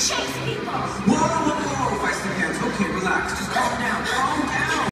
chase people. Whoa, whoa, whoa, feisty pants. Okay, relax. Just calm down. Calm down.